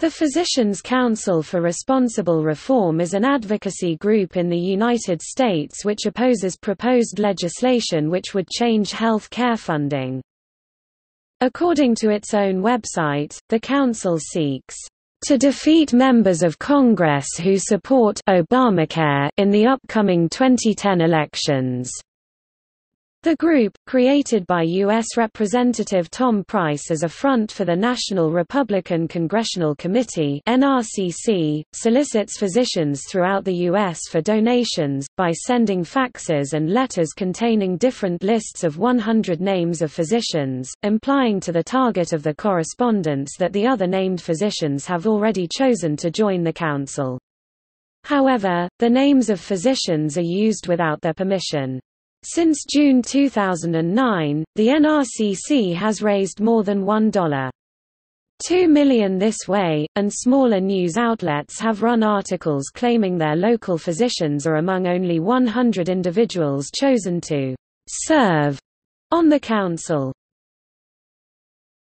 The Physicians Council for Responsible Reform is an advocacy group in the United States which opposes proposed legislation which would change health care funding. According to its own website, the council seeks to defeat members of Congress who support Obamacare in the upcoming 2010 elections. The group, created by U.S. Representative Tom Price as a front for the National Republican Congressional Committee NRCC, solicits physicians throughout the U.S. for donations, by sending faxes and letters containing different lists of 100 names of physicians, implying to the target of the correspondence that the other named physicians have already chosen to join the council. However, the names of physicians are used without their permission. Since June 2009, the NRCC has raised more than $1. 2 million this way, and smaller news outlets have run articles claiming their local physicians are among only 100 individuals chosen to serve on the council.